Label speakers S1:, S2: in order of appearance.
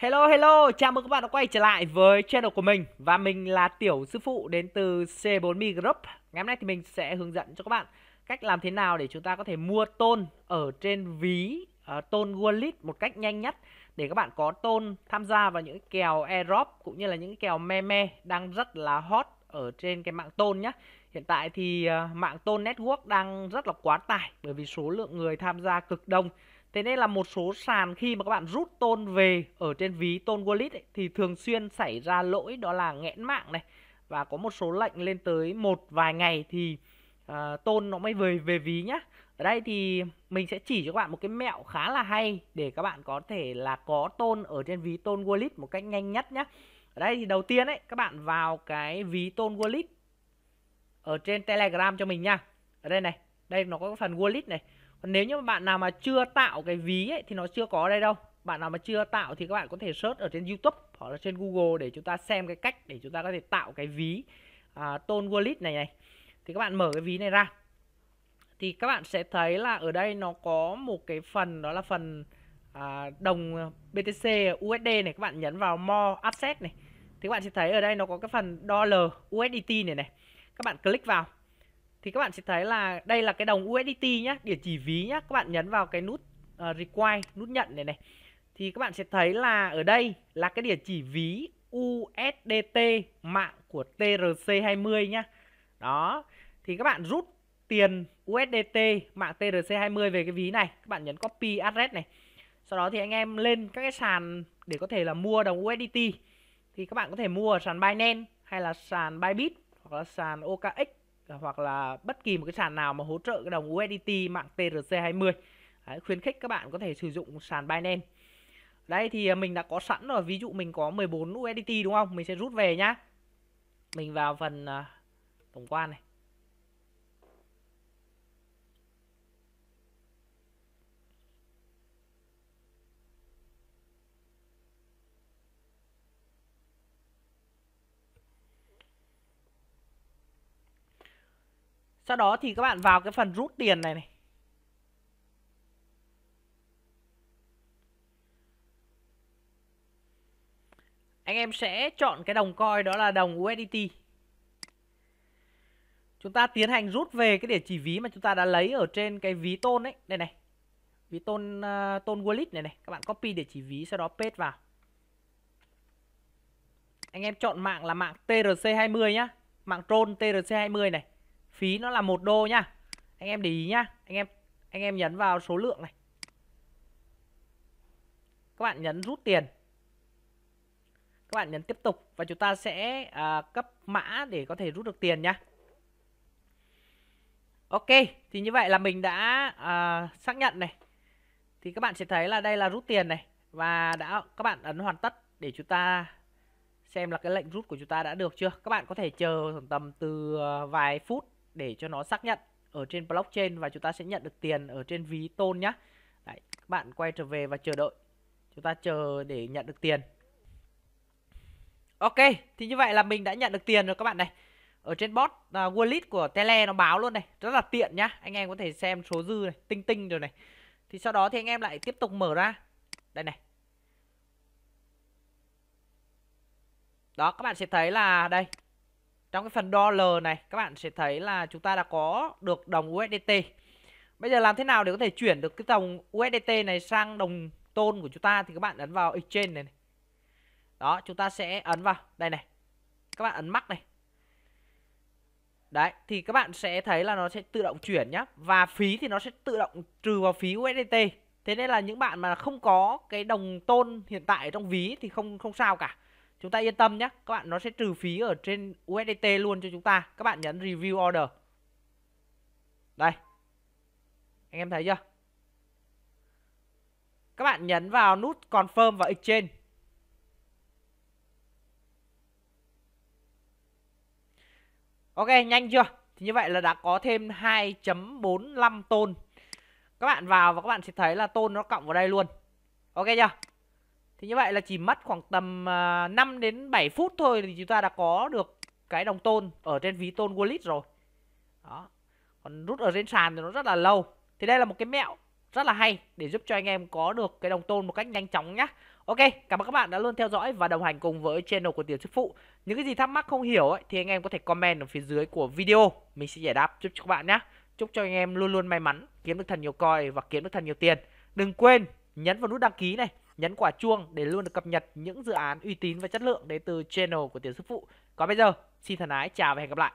S1: Hello hello, chào mừng các bạn đã quay trở lại với channel của mình. Và mình là Tiểu Sư Phụ đến từ C4Mi Group. Ngày hôm nay thì mình sẽ hướng dẫn cho các bạn cách làm thế nào để chúng ta có thể mua tôn ở trên ví uh, tôn wallet một cách nhanh nhất Để các bạn có tôn tham gia vào những kèo airdrop cũng như là những kèo meme đang rất là hot ở trên cái mạng tôn nhé Hiện tại thì uh, mạng tôn network đang rất là quá tải bởi vì số lượng người tham gia cực đông. Thế nên là một số sàn khi mà các bạn rút tôn về ở trên ví tôn wallet ấy, thì thường xuyên xảy ra lỗi đó là nghẽn mạng này và có một số lệnh lên tới một vài ngày thì uh, tôn nó mới về về ví nhá. Ở đây thì mình sẽ chỉ cho các bạn một cái mẹo khá là hay để các bạn có thể là có tôn ở trên ví tôn wallet một cách nhanh nhất nhá. Ở đây thì đầu tiên ấy các bạn vào cái ví tôn wallet ở trên Telegram cho mình nha. Ở đây này, đây nó có phần wallet này còn nếu như bạn nào mà chưa tạo cái ví ấy, thì nó chưa có ở đây đâu. Bạn nào mà chưa tạo thì các bạn có thể search ở trên YouTube hoặc là trên Google để chúng ta xem cái cách để chúng ta có thể tạo cái ví à, tôn wallet này này. Thì các bạn mở cái ví này ra. Thì các bạn sẽ thấy là ở đây nó có một cái phần đó là phần à, đồng BTC USD này các bạn nhấn vào more asset này. Thì các bạn sẽ thấy ở đây nó có cái phần dollar USDT này này. Các bạn click vào thì các bạn sẽ thấy là đây là cái đồng USDT nhá, địa chỉ ví nhá. Các bạn nhấn vào cái nút uh, require, nút nhận này này. Thì các bạn sẽ thấy là ở đây là cái địa chỉ ví USDT mạng của TRC20 nhá. Đó. Thì các bạn rút tiền USDT mạng TRC20 về cái ví này, các bạn nhấn copy address này. Sau đó thì anh em lên các cái sàn để có thể là mua đồng USDT. Thì các bạn có thể mua ở sàn Binance hay là sàn Bybit hoặc là sàn OKX hoặc là bất kỳ một cái sàn nào mà hỗ trợ cái đồng USDT mạng TRC20 Đấy, khuyến khích các bạn có thể sử dụng sàn Binance. Đây thì à, mình đã có sẵn rồi. Ví dụ mình có 14 USDT đúng không? Mình sẽ rút về nhá. Mình vào phần uh, tổng quan này. Sau đó thì các bạn vào cái phần rút tiền này này. Anh em sẽ chọn cái đồng coin đó là đồng USDT. Chúng ta tiến hành rút về cái địa chỉ ví mà chúng ta đã lấy ở trên cái ví tôn ấy. Đây này. Ví tôn uh, tôn wallet này này. Các bạn copy địa chỉ ví sau đó paste vào. Anh em chọn mạng là mạng TRC20 nhá. Mạng Tron TRC20 này phí nó là một đô nhá. Anh em để ý nhá. Anh em anh em nhấn vào số lượng này. Các bạn nhấn rút tiền. Các bạn nhấn tiếp tục và chúng ta sẽ à, cấp mã để có thể rút được tiền nhá. Ok thì như vậy là mình đã à, xác nhận này. Thì các bạn sẽ thấy là đây là rút tiền này và đã các bạn ấn hoàn tất để chúng ta xem là cái lệnh rút của chúng ta đã được chưa? Các bạn có thể chờ tầm từ à, vài phút để cho nó xác nhận ở trên blockchain và chúng ta sẽ nhận được tiền ở trên ví tôn nhá. Đấy, các bạn quay trở về và chờ đợi. Chúng ta chờ để nhận được tiền. Ok, thì như vậy là mình đã nhận được tiền rồi các bạn này. Ở trên bot uh, wallet của Tele nó báo luôn này, rất là tiện nhá. Anh em có thể xem số dư này, tinh tinh rồi này. Thì sau đó thì anh em lại tiếp tục mở ra. Đây này. Đó, các bạn sẽ thấy là đây, trong cái phần dollar này các bạn sẽ thấy là chúng ta đã có được đồng USDT. Bây giờ làm thế nào để có thể chuyển được cái đồng USDT này sang đồng tôn của chúng ta thì các bạn ấn vào exchange này, này. Đó, chúng ta sẽ ấn vào đây này. Các bạn ấn mắc này. Đấy, thì các bạn sẽ thấy là nó sẽ tự động chuyển nhá Và phí thì nó sẽ tự động trừ vào phí USDT. Thế nên là những bạn mà không có cái đồng tôn hiện tại trong ví thì không không sao cả. Chúng ta yên tâm nhé. Các bạn nó sẽ trừ phí ở trên USDT luôn cho chúng ta. Các bạn nhấn review order. Đây. Anh em thấy chưa? Các bạn nhấn vào nút confirm và exchange. Ok, nhanh chưa? Thì như vậy là đã có thêm 2.45 tôn. Các bạn vào và các bạn sẽ thấy là tôn nó cộng vào đây luôn. Ok chưa? Thì như vậy là chỉ mất khoảng tầm à, uh, 5 đến 7 phút thôi thì chúng ta đã có được cái đồng tôn ở trên ví tôn wallet rồi. Đó. Còn rút ở trên sàn thì nó rất là lâu. Thì đây là một cái mẹo rất là hay để giúp cho anh em có được cái đồng tôn một cách nhanh chóng nhá. Ok, cảm ơn các bạn đã luôn theo dõi và đồng hành cùng với channel của Tiểu Sư Phụ. Những cái gì thắc mắc không hiểu ấy, thì anh em có thể comment ở phía dưới của video. Mình sẽ giải đáp giúp cho các bạn nhé. Chúc cho anh em luôn luôn may mắn, kiếm được thật nhiều coin và kiếm được thật nhiều tiền. Đừng quên nhấn vào nút đăng ký này, nhấn quả chuông để luôn được cập nhật những dự án uy tín và chất lượng đến từ channel của Tiểu Sư Phụ. Còn bây giờ, xin thân ái chào và hẹn gặp lại.